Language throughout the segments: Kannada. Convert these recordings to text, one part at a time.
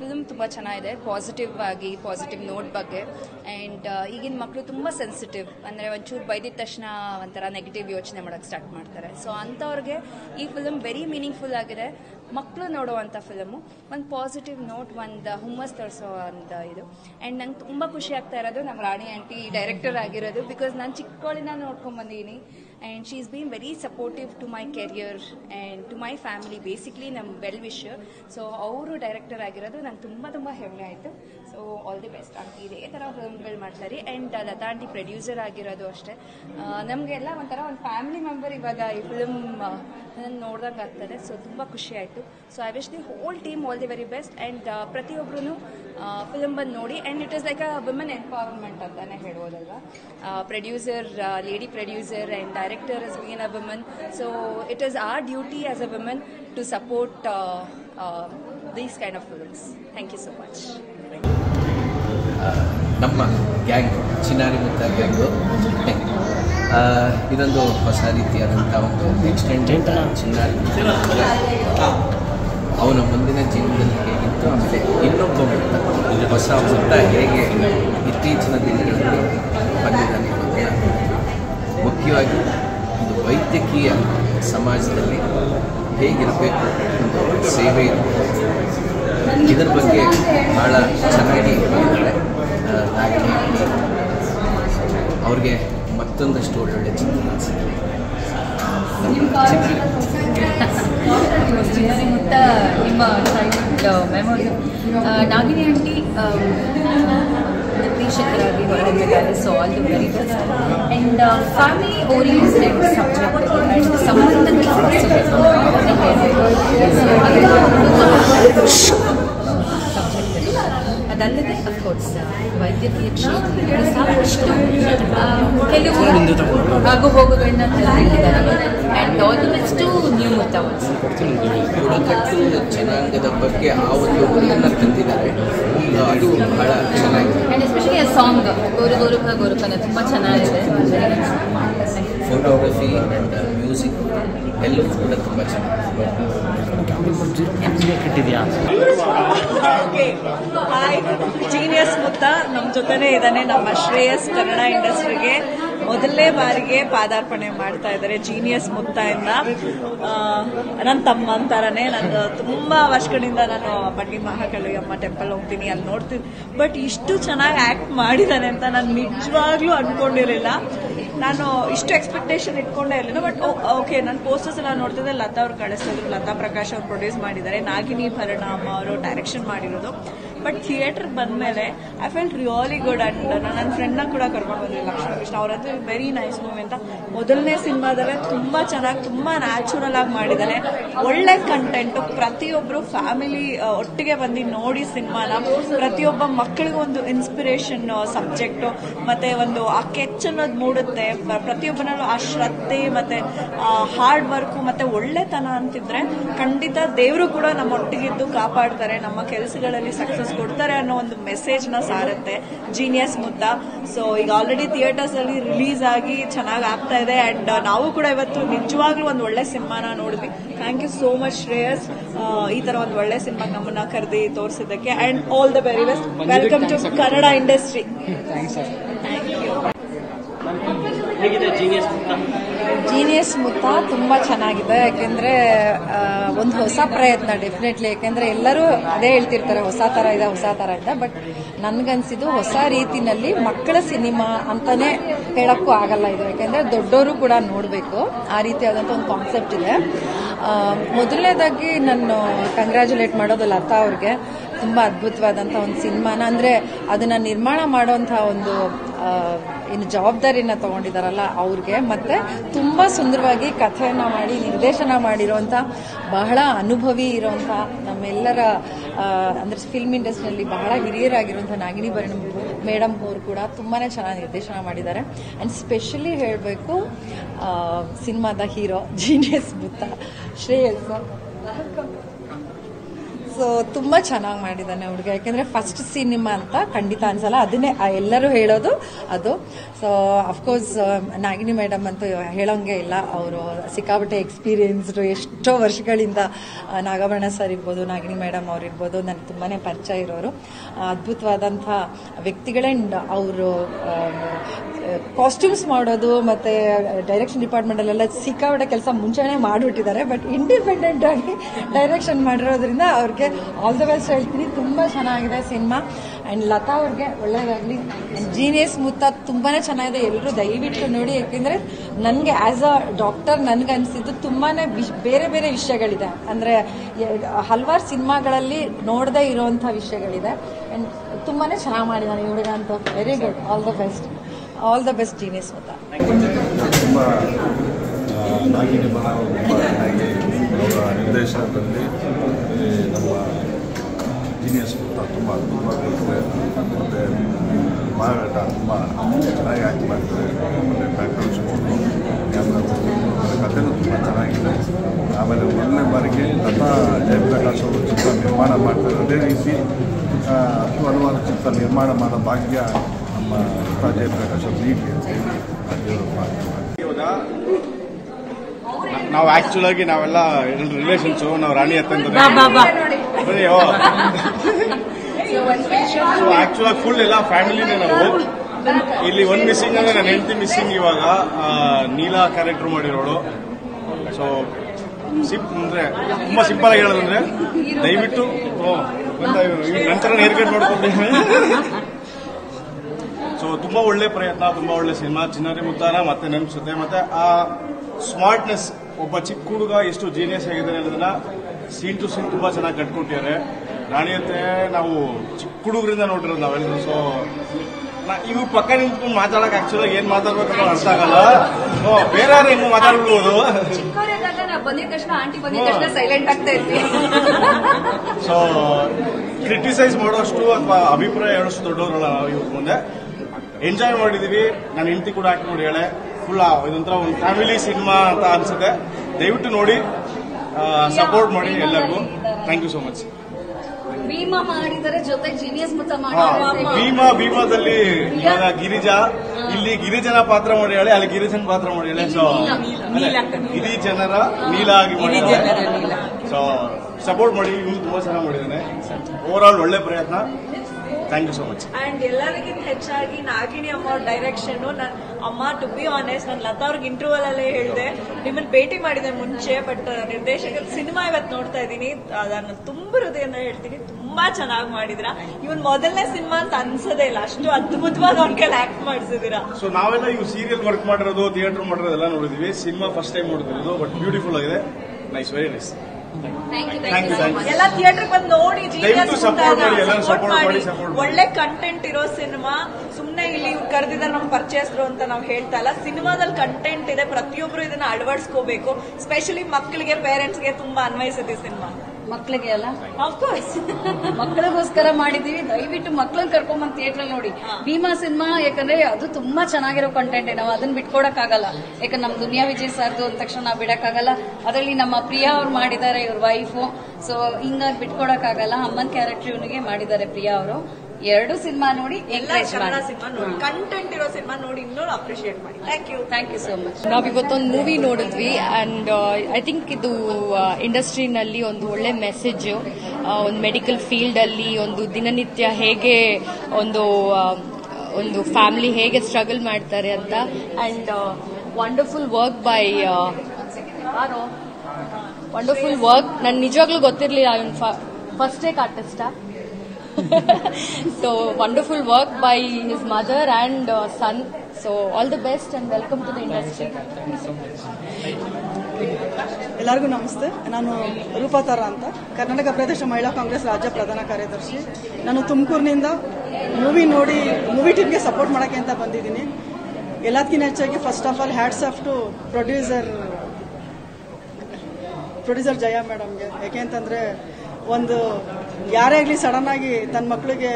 ಫಿಲ್ಮ್ ತುಂಬ ಚೆನ್ನಾಗಿದೆ ಪಾಸಿಟಿವ್ ಆಗಿ ಪಾಸಿಟಿವ್ ನೋಟ್ ಬಗ್ಗೆ. ಆ್ಯಂಡ್ ಈಗಿನ ಮಕ್ಕಳು ತುಂಬ ಸೆನ್ಸಿಟಿವ್ ಅಂದರೆ ಒಂಚೂರು ಬೈದಿದ್ದ ತಕ್ಷಣ ಒಂಥರ ನೆಗೆಟಿವ್ ಯೋಚನೆ ಮಾಡೋಕ್ಕೆ ಸ್ಟಾರ್ಟ್ ಮಾಡ್ತಾರೆ. ಸೊ ಅಂಥವ್ರಿಗೆ ಈ ಫಿಲಮ್ ವೆರಿ ಮೀನಿಂಗ್ಫುಲ್ ಆಗಿದೆ. ಮಕ್ಕಳು ನೋಡುವಂಥ ಫಿಲಮು ಒಂದು ಪಾಸಿಟಿವ್ ನೋಟ್ ಒಂದು ಹುಮ್ಮಸ್ ತರಿಸೋ ಅಂತ ಇದು. ಆ್ಯಂಡ್ ನಂಗೆ ತುಂಬ ಖುಷಿ ಆಗ್ತಾ ಇರೋದು ನಮ್ಮ ರಾಣಿ ಆಂಟಿ ಡೈರೆಕ್ಟರ್ ಆಗಿರೋದು ಬಿಕಾಸ್ ನಾನು ಚಿಕ್ಕವಳಿನ ನೋಡ್ಕೊಂಬಂದಿದ್ದೀನಿ and she is been very supportive to my career and to my family basically ನಮ್ಮ ವೆಲ್ ವಿಶ್ ಸೊ ಅವರು ಡೈರೆಕ್ಟರ್ ಆಗಿರೋದು ನಂಗೆ ತುಂಬ ತುಂಬ ಹೆಮ್ಮೆ ಆಯಿತು. So all the best aunty ಇದೇ. ಥರ ಫಿಲ್ಮ್ಗಳು ಮಾಡ್ತಾರೆ. ಆ್ಯಂಡ್ ಲತಾ ಆಂಟಿ ಪ್ರೊಡ್ಯೂಸರ್ ಆಗಿರೋದು ಅಷ್ಟೇ. ನಮಗೆಲ್ಲ ಒಂಥರ ಒಂದು ಫ್ಯಾಮಿಲಿ ಮೆಂಬರ್ ಇವಾಗ ಈ ಫಿಲ್ಮ್ ನೋಡ್ದಂಗೆ ಆಗ್ತದೆ. ಸೊ ತುಂಬ ಖುಷಿ ಆಯಿತು. So I wish the whole team all the very best and ಪ್ರತಿಯೊಬ್ಬರೂ ಫಿಲ್ಮ್ ಬಂದು ನೋಡಿ. And it is like a women empowerment ಅಂತಲೇ ಹೇಳ್ಬೋದಲ್ವಾ? Producer lady producer and director is been a woman so it is our duty as a woman to support these kind thank you so much ನಮ್ಮ ಗ್ಯಾಂಗ್ ಚಿನ್ನಾರಿ ಮುತ್ತ ಗ್ಯಾಂಗು. ಇದೊಂದು ಹೊಸ ರೀತಿಯಾದಂಥ ಒಂದು ಎಕ್ಸ್ಟೆಂಡೆಡ್ ಚಿನ್ನಾರಿ ಅವನ ಮುಂದಿನ ಜೀವನದಲ್ಲಿ ಹೇಗಿತ್ತು ಆಮೇಲೆ ಇನ್ನೊಬ್ಬ ಮುತ್ತ ಹೊಸ ಮುತ್ತ ಹೇಗೆ ಇತ್ತೀಚಿನ ದಿನಗಳಲ್ಲಿ ಬಂದಿದ್ದಾನೆ ಮುಖ್ಯವಾಗಿ ಒಂದು ವೈದ್ಯಕೀಯ ಸಮಾಜದಲ್ಲಿ ಹೇಗಿರಬೇಕು ಒಂದು ಸೇವೆ ಇದರ ಬಗ್ಗೆ ಭಾಳ ಚೆನ್ನಾಗಿ ಹೇಳಿದ್ದಾರೆ. ಹಾಗೆ ಅವ್ರಿಗೆ ಮತ್ತೊಂದಷ್ಟು ಒಳ್ಳೊಳ್ಳೆ ಚಿಂತನೆ ಮೆಮೊರಿ. ನಾಗಿನಿ ಆಂಟಿ ನಿರ್ದೇಶಕರಾಗಿ ಹೊರಹೊಮ್ಮಿದ್ದಾರೆ so all the very best and family oriented subject and ಸಂಬಂಧಕ್ಕೆ ಸಬ್ಜೆಕ್ಟ್ ಅದಲ್ಲದೆ ಅಫ್ಕೋರ್ಸ್ ವೈದ್ಯಕೀಯ ಕ್ಷೇತ್ರದಲ್ಲಿ ಸಾಕಷ್ಟು ಕೆಲವು ಆಗು ಹೋಗುಗಳನ್ನ ತಿಳಿದಿದ್ದಾರೆ and all the best new Mutta also ಬುಡಕಟ್ಟು ಜನಾಂಗದ ಬಗ್ಗೆ ಆ ಒಂದು ತಂದಿದ್ದಾರೆ. ಅದು ಬಹಳ ಚೆನ್ನಾಗಿದೆ. ಆ್ಯಂಡ್ ಎಸ್ಪೆಷಲಿ ಆ ಸಾಂಗ್ ಗೋರು ಗೋರುಕ ಗೋರುಕನ ತುಂಬ ಚೆನ್ನಾಗಿದೆ. ಫೋಟೋಗ್ರಫಿ ಆ್ಯಂಡ್ ಮ್ಯೂಸಿಕ್ ಎಲ್ಲವೂ ಕೂಡ ತುಂಬ ಜೀನಿಯಸ್ ಮುತ್ತ ನಮ್ಮ ಜೊತೆನೇ ಇದ್ದಾನೆ ನಮ್ಮ ಶ್ರೇಯಸ್ ಕನ್ನಡ ಇಂಡಸ್ಟ್ರಿಗೆ. ಮೊದಲನೇ ಬಾರಿಗೆ ಪಾದಾರ್ಪಣೆ ಮಾಡ್ತಾ ಇದ್ದಾರೆ ಜೀನಿಯಸ್ ಮುತ್ತ ಇಂದ ನನ್ನ ತಮ್ಮ ಅಂತಾರನೆ. ನಾನು ತುಂಬಾ ವರ್ಷಗಳಿಂದ ನಾನು ಬಂಡಿ ಮಹಾಕಳಿ ಅಮ್ಮ ಟೆಂಪಲ್ ಹೋಗ್ತೀನಿ, ಅಲ್ಲಿ ನೋಡ್ತೀನಿ. ಬಟ್ ಇಷ್ಟು ಚೆನ್ನಾಗಿ ಆಕ್ಟ್ ಮಾಡಿದ್ದಾನೆ ಅಂತ ನಾನು ನಿಜವಾಗ್ಲೂ ಅನ್ಕೊಂಡಿರಲಿಲ್ಲ. ನಾನು ಇಷ್ಟು ಎಕ್ಸ್ಪೆಕ್ಟೇಷನ್ ಇಟ್ಕೊಂಡೇ ಇರಲಿಲ್ಲ ಬಟ್ ಓಕೆ ನನ್ನ ಪೋಸ್ಟರ್ಸ್ ಎಲ್ಲ ನೋಡ್ತಿದ್ದೆ, ಲತಾ ಅವ್ರು ಕಳಿಸಿದ್ರು. ಲತಾ ಪ್ರಕಾಶ್ ಅವ್ರು ಪ್ರೊಡ್ಯೂಸ್ ಮಾಡಿದ್ದಾರೆ. ನಾಗಿನಿ ಪರಿಣಾಮ ಅವರು ಡೈರೆಕ್ಷನ್ ಮಾಡಿರೋದು. ಬಟ್ ಥಿಯೇಟರ್ ಬಂದಮೇಲೆ I felt really good and ನಾನು ನನ್ನ ಫ್ರೆಂಡ್ನ ಕೂಡ ಕರ್ಕೊಂಡು ಬಂದಿಲ್ಲ ಲಕ್ಷ್ಮಣ ಕೃಷ್ಣ ಅವರಂತೂ ವೆರಿ ನೈಸ್ ಮೂವಿ ಅಂತ. ಮೊದಲನೇ ಸಿನಿಮಾದಲ್ಲೇ ತುಂಬ ಚೆನ್ನಾಗಿ, ತುಂಬಾ ನ್ಯಾಚುರಲ್ ಆಗಿ ಮಾಡಿದ್ದಾರೆ ಒಳ್ಳೆ ಕಂಟೆಂಟ್ ಪ್ರತಿಯೊಬ್ಬರು ಫ್ಯಾಮಿಲಿ ಒಟ್ಟಿಗೆ ಬಂದು ನೋಡಿ ಸಿನಿಮಾನ ಪ್ರತಿಯೊಬ್ಬ ಮಕ್ಕಳಿಗೂ ಒಂದು ಇನ್ಸ್ಪಿರೇಷನ್ ಸಬ್ಜೆಕ್ಟ್ ಮತ್ತೆ ಒಂದು, ಆ ಕೆಚ್ ಅನ್ನೋದು ಮೂಡುತ್ತೆ. ಪ್ರ- ಪ್ರತಿಯೊಬ್ಬನಲ್ಲೂ ಆ ಶ್ರದ್ಧೆ ಮತ್ತೆ ಹಾರ್ಡ್ ವರ್ಕ್ ಮತ್ತೆ ಒಳ್ಳೆತನ ಅಂತಿದ್ರೆ ಖಂಡಿತ ದೇವರು ಕೂಡ ನಮ್ಮ ಒಟ್ಟಿಗಿದ್ದು ಕಾಪಾಡ್ತಾರೆ. ನಮ್ಮ ಕೆಲಸಗಳಲ್ಲಿ ಸಕ್ಸಸ್ ಕೊಡ್ತಾರೆ ಅನ್ನೋ ಒಂದು ಮೆಸೇಜ್ನ ಸಾರುತ್ತೆ. ಜೀನಿಯಸ್ ಮುತ್ತ ಸೊ ಈಗ ಆಲ್ರೆಡಿ ಥಿಯೇಟರ್ಸ್ ಅಲ್ಲಿ ರಿಲೀಸ್ ಆಗಿ ಚೆನ್ನಾಗಿ ಆಗ್ತಾ ಇದೆ ಅಂಡ್ ನಾವು ಕೂಡ ಇವತ್ತು ನಿಜವಾಗ್ಲೂ ಒಂದು ಒಳ್ಳೆ ಸಿನಿಮಾನ ನೋಡಿದ್ವಿ. Thank you so much Shreyas ಈ ತರ ಒಂದು ಒಳ್ಳೆ ಸಿನಿಮಾ ನಮ್ಮನ್ನ ಕರೆದಿ ತೋರಿಸಿದ್ದಕ್ಕೆ. And all the very best welcome to Kannada industry genius Mutta ತುಂಬ ಚೆನ್ನಾಗಿದೆ, ಯಾಕೆಂದ್ರೆ ಒಂದು ಹೊಸ ಪ್ರಯತ್ನ ಡೆಫಿನೆಟ್ಲಿ ಯಾಕೆಂದ್ರೆ ಎಲ್ಲರೂ ಅದೇ ಹೇಳ್ತಿರ್ತಾರೆ, ಹೊಸ ತರ ಇದೆ, ಹೊಸ ತರ ಇದೆ ಬಟ್ ನನ್ಗನ್ಸಿದ್ದು ಹೊಸ ರೀತಿನಲ್ಲಿ ಮಕ್ಕಳ ಸಿನಿಮಾ ಅಂತಾನೆ ಹೇಳಕ್ಕೂ ಆಗಲ್ಲ ಇದು, ಯಾಕೆಂದ್ರೆ ದೊಡ್ಡವರು ಕೂಡ ನೋಡಬೇಕು, ಆ ರೀತಿಯಾದಂತ ಒಂದು ಕಾನ್ಸೆಪ್ಟ್ ಇದೆ. ಮೊದಲನೇದಾಗಿ ನಾನು ಕಂಗ್ರ್ಯಾಚುಲೇಟ್ ಮಾಡೋದು ಲತಾ ಅವ್ರಿಗೆ. ತುಂಬ ಅದ್ಭುತವಾದಂಥ ಒಂದು ಸಿನಿಮಾನ. ಅಂದರೆ ಅದನ್ನು ನಿರ್ಮಾಣ ಮಾಡೋಂಥ ಒಂದು ಏನು ಜವಾಬ್ದಾರಿನ ತೊಗೊಂಡಿದ್ದಾರಲ್ಲ ಅವ್ರಿಗೆ. ಮತ್ತು ತುಂಬ ಸುಂದರವಾಗಿ ಕಥೆಯನ್ನು ಮಾಡಿ, ನಿರ್ದೇಶನ ಮಾಡಿರೋವಂಥ ಬಹಳ ಅನುಭವಿ ಇರುವಂತ ನಮ್ಮೆಲ್ಲರ ಅಂದರೆ ಫಿಲ್ಮ್ ಇಂಡಸ್ಟ್ರಿಯಲ್ಲಿ ಬಹಳ ಹಿರಿಯರಾಗಿರುವಂಥ ನಾಗಿನಿ ಭರಣ್ ಮೇಡಮ್ ಅವರು ಕೂಡ ತುಂಬಾ ಚೆನ್ನಾಗಿ ನಿರ್ದೇಶನ ಮಾಡಿದ್ದಾರೆ. ಅಂಡ್ ಸ್ಪೆಷಲಿ ಹೇಳಬೇಕು ಸಿನಿಮಾದ hero genius Mutta, Shreyas. So ತುಂಬ ತುಂಬಾ ಚೆನ್ನಾಗಿ ಮಾಡಿದ್ದಾನೆ ಹುಡುಗ. ಯಾಕೆಂದರೆ ಫಸ್ಟ್ ಸಿನಿಮಾ ಅಂತ ಖಂಡಿತ ಅನ್ಸಲ್ಲ. ಅದನ್ನೇ ಎಲ್ಲರೂ ಹೇಳೋದು ಅದು. ಸೊ ಅಫ್ಕೋರ್ಸ್ ನಾಗಿನಿ ಮೇಡಮ್ ಅಂತೂ ಹೇಳೋಂಗೆ ಇಲ್ಲ. ಅವರು ಸಿಕ್ಕಾಪಟ್ಟೆ ಎಕ್ಸ್ಪೀರಿಯನ್ಸ್ಡು ಎಷ್ಟೋ ವರ್ಷಗಳಿಂದ ನಾಗಾಭರಣ ಸರ್ ಇರ್ಬೋದು ನಾಗಿನಿ ಮೇಡಮ್ ಅವ್ರು ಇರ್ಬೋದು, ನನಗೆ ತುಂಬಾನೇ ಪರಿಚಯ ಇರೋರು. ಅದ್ಭುತವಾದಂಥ ವ್ಯಕ್ತಿಗಳೇ ಅವರು ಕಾಸ್ಟ್ಯೂಮ್ಸ್ ಮಾಡೋದು ಮತ್ತೆ ಡೈರೆಕ್ಷನ್ ಡಿಪಾರ್ಟ್ಮೆಂಟ್ ಅಲ್ಲೆಲ್ಲ ಸಿಕ್ಕಾಪಟ್ಟೆ ಕೆಲಸ ಮುಂಚೆನೇ ಮಾಡಿಬಿಟ್ಟಿದ್ದಾರೆ. ಬಟ್ ಇಂಡಿಪೆಂಡೆಂಟ್ ಆಗಿ ಡೈರೆಕ್ಷನ್ ಮಾಡಿರೋದ್ರಿಂದ ಅವ್ರಿಗೆ ಆಲ್ ದ ಬೆಸ್ಟ್ ಹೇಳ್ತೀನಿ. ತುಂಬಾ ಚೆನ್ನಾಗಿದೆ ಸಿನಿಮಾ. ಅಂಡ್ ಲತಾ ಅವ್ರಿಗೆ ಒಳ್ಳೇದಾಗ್ಲಿ. ಜೀನಿಯಸ್ ಮುತ್ತ ತುಂಬಾ ಚೆನ್ನಾಗಿದೆ. ಎಲ್ಲರೂ ದಯವಿಟ್ಟು ನೋಡಿ. ಯಾಕೆಂದರೆ ನನಗೆ ಆಸ್ ಅ ಡಾಕ್ಟರ್ ನನಗೆ ಅನಿಸಿದ್ದು ವಿಶ್- ಬೇರೆ ಬೇರೆ ವಿಷಯಗಳಿದೆ. ಅಂದ್ರೆ ಹಲವಾರು ಸಿನಿಮಾಗಳಲ್ಲಿ ನೋಡದೇ ಇರುವಂತ ವಿಷಯಗಳಿದೆ. ಅಂಡ್ ತುಂಬಾನೇ ಚೆನ್ನಾಗಿ ಮಾಡಿದ್ದಾನೆ ಹುಡುಗ ಅಂತ. Very good all the best all the best genius Mutta. ತುಂಬ ನಾಗಿನಿ ತುಂಬ ಚೆನ್ನಾಗಿ ಅವರ ನಿರ್ದೇಶನದಲ್ಲಿ ನಮ್ಮ ಜೀನಿಯಸ್ ತುಂಬ ಅದ್ಭುತವಾಗಿ ಇರ್ತದೆ ಮತ್ತು ಮಾರಾಟ ತುಂಬ ಚೆನ್ನಾಗಿ ಆ್ಯಕ್ಟ್ ಮಾಡ್ತಾರೆ ಮತ್ತು ಬ್ಯಾಕ್ಗ್ರೌಂಡ್ ಸ್ಕೋರು ಕಥೆನೂ ತುಂಬ ಚೆನ್ನಾಗಿದೆ. ಆಮೇಲೆ ಮೊದಲನೇ ಬಾರಿಗೆ ಲತಾ ಜಯಪ್ರಕಾಶ್ ಅವರು ಚಿತ್ರ ನಿರ್ಮಾಣ ಮಾಡ್ತಾರೆ. ಅದೇ ರೀತಿ ಹತ್ತು ಹಲವಾರು ಚಿತ್ರ ನಿರ್ಮಾಣ ಮಾಡೋ ಭಾಗ್ಯ ನಮ್ಮ ಲತಾ ಜಯಪ್ರಕಾಶ್ ಅವರು ನೀಡಿ ಅಂತ ಹೇಳಿ ಆ ದೇವರು ಪ್ರಾರ್ಥನೆ ಮಾಡ್ತೀನಿ. ನಾವು ಆಕ್ಚುಲ್ ಆಗಿ ನಾವೆಲ್ಲ ರಿಲೇಷನ್ಸು ನಾವು ರಾಣಿ ಆಕ್ಚುಲ್ ಆಗಿ ಫುಲ್ ಎಲ್ಲ ಫ್ಯಾಮಿಲಿನೇ ನಾವು. ಇಲ್ಲಿ ಒಂದ್ ಮಿಸ್ಸಿಂಗ್ ಅಂದ್ರೆ ನನ್ನ ಹೆಂಡತಿ ಮಿಸ್ಸಿಂಗ್ ಇವಾಗ ನೀಲಾ ಕ್ಯಾರೆಕ್ಟರ್ ಮಾಡಿರೋಳು. ಸೊ ಸಿಂಪ್ ಅಂದ್ರೆ ತುಂಬಾ ಸಿಂಪಲ್ ಆಗಿ ಹೇಳೋದಂದ್ರೆ ದಯವಿಟ್ಟು ನಂತರ ಹೇರ್ ಕಟ್ ಮಾಡ್ಕೊಂಡಿದ್ದೀನಿ ಸೊ ತುಂಬಾ ಒಳ್ಳೆ ಪ್ರಯತ್ನ ತುಂಬಾ ಒಳ್ಳೆ ಸಿನಿಮಾ ಚಿನ್ನರಿ ಮುತ್ತಾನ ಮತ್ತೆ ನೆನಪಿಸುತ್ತೆ ಮತ್ತೆ ಆ ಸ್ಮಾರ್ಟ್ನೆಸ್ ಒಬ್ಬ ಚಿಕ್ಕ ಹುಡುಗ ಎಷ್ಟು ಜೀನಿಯಸ್ ಆಗಿದ್ದಾರೆ ಅನ್ನೋದನ್ನ ಸೀನ್ ಟು ಸೀನ್ ತುಂಬಾ ಚೆನ್ನಾಗಿ ಕಟ್ಕೊಟ್ಟಿದ್ದಾರೆ. ರಾಣಿಯತ್ತೆ ನಾವು ಚಿಕ್ಕ ಹುಡುಗರಿಂದ ನೋಡಿರೋದು ನಾವೆಲ್ಲರೂ ಸೊ ಇವು ಪಕ್ಕ ನಿಂತ್ಕೊಂಡು ಮಾತಾಡಕ್ ಆಕ್ಚುಲಿ ಏನ್ ಮಾತಾಡ್ಬೇಕು ಅಂತ ಅರ್ಥ ಆಗಲ್ಲ. ಬೇರೆ ಯಾರು ಹೆಂಗ್ ಮಾತಾಡ್ಬೋದು? ಸೊ ಕ್ರಿಟಿಸೈಸ್ ಮಾಡೋಷ್ಟು ಅಥವಾ ಅಭಿಪ್ರಾಯ ಹೇಳೋಷ್ಟು ದೊಡ್ಡವರಲ್ಲ ನಾವು ಇವ್ರ ಮುಂದೆ. ಎಂಜಾಯ್ ಮಾಡಿದೀವಿ. ನನ್ನ ಹೆಂಡತಿ ಕೂಡ ಹಾಕಿ ನೋಡಿ ಹೇಳೆ. ಫುಲ್ ಇದೊಂಥರ ಒಂದು ಫ್ಯಾಮಿಲಿ ಸಿನಿಮಾ ಅಂತ ಅನ್ಸುತ್ತೆ. ದಯವಿಟ್ಟು ನೋಡಿ ಸಪೋರ್ಟ್ ಮಾಡಿ ಎಲ್ಲರಿಗೂ. Thank you so much Bheema ಮಾಡಿದರೆ ಜೊತೆ ಜೀನಿಯಸ್ ಮುತ್ತ ಮಾಡಿದ್ದಾರೆ ಭೀಮಾ ಭೀಮಾದಲ್ಲಿ ಇವಾಗ ಗಿರಿಜಾ. ಇಲ್ಲಿ ಗಿರಿಜನ ಪಾತ್ರ ಮಾಡಿ ಹೇಳಿ ಅಲ್ಲಿ ಗಿರಿಜನ್ ಪಾತ್ರ ಮಾಡಿ ಹೇಳಿ ಸೊ ಗಿರಿ ಜನರ ನೀಲ ಆಗಿ ಸೊ ಸಪೋರ್ಟ್ ಮಾಡಿ ಇವ್ನು ತುಂಬಾ ಚೆನ್ನಾಗಿ ಮಾಡಿದ್ದಾನೆ ಓವರ್ ಆಲ್ ಒಳ್ಳೆ ಪ್ರಯತ್ನ. Thank you so much and ಎಲ್ಲರಿಗಿಂತ ಹೆಚ್ಚಾಗಿ ನಾಗಿಣಿ ಅಮ್ಮ ಅವ್ರ ಡೈರೆಕ್ಷನ್ ನನ್ನ ಅಮ್ಮ ಟು ಬಿ ಆನೆಸ್ಟ್ ನಾನು ಲತಾ ಅವ್ರಿಗೆ ಇಂಟರ್ವಲ್ ಅಲ್ಲೇ ಹೇಳಿದೆ. ನಿಮ್ಮನ್ನ ಭೇಟಿ ಮಾಡಿದೆ ಮುಂಚೆ ಬಟ್ ನಿರ್ದೇಶಕರ ಸಿನಿಮಾ ಇವತ್ತು ನೋಡ್ತಾ ಇದ್ದೀನಿ. ನಾನು ತುಂಬ ಹೃದಯನ ಹೇಳ್ತೀನಿ ತುಂಬಾ ಚೆನ್ನಾಗಿ ಮಾಡಿದ್ರ. ಇವನ್ ಮೊದಲನೇ ಸಿನಿಮಾ ಅಂತ ಅನ್ಸೋದೇ ಇಲ್ಲ. ಅಷ್ಟು ಅದ್ಭುತವಾಗಿ ಅವ್ನ ಕೈಲಿ ಆಕ್ಟ್ ಮಾಡಿಸಿದೀರಾ. ಸೊ ನಾವೆಲ್ಲ ಇವ್ ಸೀರಿಯಲ್ ವರ್ಕ್ ಮಾಡಿರೋದು ಥಿಯೇಟರ್ ಮಾಡಿರೋದು ಎಲ್ಲ ನೋಡಿದ್ವಿ ಸಿನಿಮಾ ಫಸ್ಟ್ ಟೈಮ್ ನೋಡಿದ್ರು ಬಟ್ ಬ್ಯೂಟಿಫುಲ್ ಆಗಿದೆ. Nice very nice thank you thank you ಎಲ್ಲ ಥಿಯೇಟರ್ ಬಂದು ನೋಡಿ ಮಾಡಿ, support ಮಾಡಿ. ಒಳ್ಳೆ ಕಂಟೆಂಟ್ ಇರೋ ಸಿನಿಮಾ ಸುಮ್ನೆ ಇಲ್ಲಿ ಕರೆದಿದ್ದಾರೆ ನಮ್ ಪರ್ಚೇಸ್ ಅಂತ ನಾವು ಹೇಳ್ತಾ ಇಲ್ಲ. ಸಿನಿಮಾದಲ್ಲಿ ಕಂಟೆಂಟ್ ಇದೆ. ಪ್ರತಿಯೊಬ್ರು ಇದನ್ನ ಅಳವಡಿಸ್ಕೋಬೇಕು. ಸ್ಪೆಷಲಿ ಮಕ್ಕಳಿಗೆ ಪೇರೆಂಟ್ಸ್ಗೆ ತುಂಬಾ ಅನ್ವಯಿಸುತ್ತೆ ಸಿನಿಮಾ ಮಕ್ಳಿಗೆ ಅಲ್ಲ ಅಫ್ಕೋರ್ಸ್ ಮಕ್ಕಳಿಗೋಸ್ಕರ ಮಾಡಿದೀವಿ ದಯವಿಟ್ಟು ಮಕ್ಳನ್ನ ಕರ್ಕೊಂಬಂದ್ ಥಿಯೇಟರ್ ನೋಡಿ. ಭೀಮಾ ಸಿನಿಮಾ ಯಾಕಂದ್ರೆ ಅದು ತುಂಬಾ ಚೆನ್ನಾಗಿರೋ ಕಂಟೆಂಟ್ ನಾವು ಅದನ್ನ ಬಿಟ್ಕೊಡಕ್ ಆಗಲ್ಲ ಯಾಕಂದ್ರೆ ನಮ್ ದುನಿಯಾ ವಿಜಯ್ ಸರ್ದು ಅಂದ ತಕ್ಷಣ ನಾವು ಬಿಡಕ್ಕಾಗಲ್ಲ. ಅದರಲ್ಲಿ ನಮ್ಮ ಪ್ರಿಯಾ ಅವ್ರು ಮಾಡಿದ್ದಾರೆ ಇವ್ರ ವೈಫು ಸೊ ಹಿಂಗಾಗಿ ಬಿಟ್ಕೊಡಕ್ ಆಗಲ್ಲ ಅಮ್ಮನ್ ಕ್ಯಾರೆಕ್ಟರ್ ಇವನಿಗೆ ಮಾಡಿದ್ದಾರೆ ಪ್ರಿಯಾ ಅವರು. ಎರಡು ಸಿನಿಮಾ ನೋಡಿ ಕಂಟೆಂಟ್ ಇರೋ ಸಿನಿಮಾ ನೋಡಿ ಇನ್ನೂ ಅಪ್ರಿಶಿಯೇಟ್ ಮಾಡಿ. Thank you thank you so much ನಾವಿವತ್ತೊಂದು movie ನೋಡಿದ್ವಿ ಅಂಡ್ ಐ ಥಿಂಕ್ ಇದು ಇಂಡಸ್ಟ್ರಿನಲ್ಲಿ ಒಂದು ಒಳ್ಳೆ ಮೆಸೇಜ್ ಒಂದು ಮೆಡಿಕಲ್ ಫೀಲ್ಡ್ ಅಲ್ಲಿ ಒಂದು ದಿನನಿತ್ಯ ಹೇಗೆ ಒಂದು ಒಂದು ಫ್ಯಾಮಿಲಿ ಹೇಗೆ ಸ್ಟ್ರಗಲ್ ಮಾಡ್ತಾರೆ ಅಂತ and wonderful work by wonderful work ನನ್ ನಿಜವಾಗ್ಲೂ ಗೊತ್ತಿರ್ಲಿಲ್ಲ ಫಸ್ಟ್ ಟೇಕ್ ಆರ್ಟಿಸ್ಟಾ so wonderful work by his mother and son so all the best and welcome to the industry ಎಲ್ಲರಿಗೂ ನಮಸ್ತೆ. ನಾನು ರೂಪಾತಾರ ಅಂತ. ಕರ್ನಾಟಕ ಪ್ರದೇಶ ಮಹಿಳಾ ಕಾಂಗ್ರೆಸ್ ರಾಜ್ಯ ಪ್ರಧಾನ ಕಾರ್ಯದರ್ಶಿ. ನಾನು ತುಮಕೂರಿನಿಂದ ಮೂವಿ ನೋಡಿ ಮೂವಿ ಟೀಮ್ಗೆ ಸಪೋರ್ಟ್ ಮಾಡೋಕ್ಕೆ ಅಂತ ಬಂದಿದ್ದೀನಿ. ಎಲ್ಲದಕ್ಕಿಂತ ಹೆಚ್ಚಾಗಿ first of all hats off to producer producer Jaya ಮೇಡಮ್ಗೆ ಯಾಕೆ ಅಂತಂದರೆ ಒಂದು ಯಾರೇ ಆಗಲಿ ಸಡನ್ ಆಗಿ ತನ್ನ ಮಕ್ಕಳಿಗೆ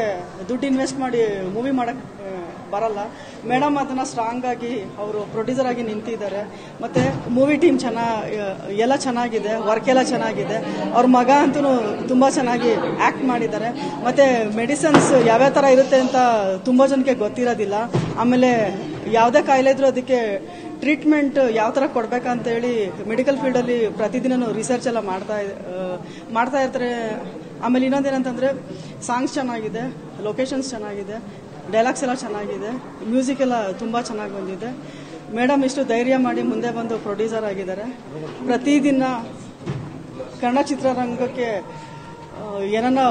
ದುಡ್ಡು ಇನ್ವೆಸ್ಟ್ ಮಾಡಿ ಮೂವಿ ಮಾಡಕ್ ಆ, ಬರಲ್ಲ. ಮೇಡಮ್ ಅದನ್ನ ಸ್ಟ್ರಾಂಗ್ ಆಗಿ ಅವರು ಪ್ರೊಡ್ಯೂಸರ್ ಆಗಿ ನಿಂತಿದ್ದಾರೆ. ಮತ್ತೆ ಮೂವಿ ಟೀಮ್ ಚೆನ್ನಾಗಿ ಎಲ್ಲ ಚೆನ್ನಾಗಿದೆ ವರ್ಕ್ ಎಲ್ಲ ಚೆನ್ನಾಗಿದೆ. ಅವ್ರ ಮಗ ಅಂತೂ ತುಂಬಾ ಚೆನ್ನಾಗಿ ಆಕ್ಟ್ ಮಾಡಿದ್ದಾರೆ. ಮತ್ತೆ ಮೆಡಿಸನ್ಸ್ ಯಾವ್ಯಾವ ತರ ಇರುತ್ತೆ ಅಂತ ತುಂಬಾ ಜನಕ್ಕೆ ಗೊತ್ತಿರೋದಿಲ್ಲ. ಆಮೇಲೆ ಯಾವುದೇ ಕಾಯಿಲೆ ಇದ್ರೂ ಅದಕ್ಕೆ ಟ್ರೀಟ್ಮೆಂಟ್ ಯಾವ ಥರ ಕೊಡಬೇಕಂತೇಳಿ ಮೆಡಿಕಲ್ ಫೀಲ್ಡಲ್ಲಿ ಪ್ರತಿದಿನವೂ ರಿಸರ್ಚ್ ಎಲ್ಲ ಮಾಡ್ತಾ ಮಾಡ್ತಾ ಇರ್ತಾರೆ. ಆಮೇಲೆ ಇನ್ನೊಂದೇನಂತಂದ್ರೆ ಸಾಂಗ್ಸ್ ಚೆನ್ನಾಗಿದೆ ಲೊಕೇಶನ್ಸ್ ಚೆನ್ನಾಗಿದೆ ಡೈಲಾಗ್ಸ್ ಎಲ್ಲ ಚೆನ್ನಾಗಿದೆ ಮ್ಯೂಸಿಕ್ ಎಲ್ಲ ತುಂಬ ಚೆನ್ನಾಗಿ ಬಂದಿದೆ. ಮೇಡಮ್ ಇಷ್ಟು ಧೈರ್ಯ ಮಾಡಿ ಮುಂದೆ ಬಂದು ಪ್ರೊಡ್ಯೂಸರ್ ಆಗಿದ್ದಾರೆ. ಪ್ರತಿದಿನ ಕನ್ನಡ ಚಿತ್ರರಂಗಕ್ಕೆ ಏನನ್ನ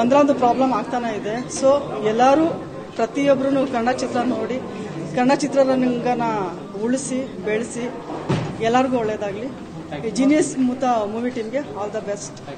ಒಂದರೊಂದು ಪ್ರಾಬ್ಲಮ್ ಆಗ್ತಾನೆ ಇದೆ. ಸೊ ಎಲ್ಲರೂ ಪ್ರತಿಯೊಬ್ಬರು ಕನ್ನಡ ಚಿತ್ರ ನೋಡಿ ಕನ್ನಡ ಚಿತ್ರರಂಗನ ಉಳಿಸಿ ಬೆಳೆಸಿ ಎಲ್ಲರಿಗೂ ಒಳ್ಳೇದಾಗಲಿ. ಜೀನಿಯಸ್ ಮುತ ಮೂವಿ ಟೀಮ್ಗೆ ಆಲ್ ದ ಬೆಸ್ಟ್